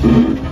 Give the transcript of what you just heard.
Mm-hmm.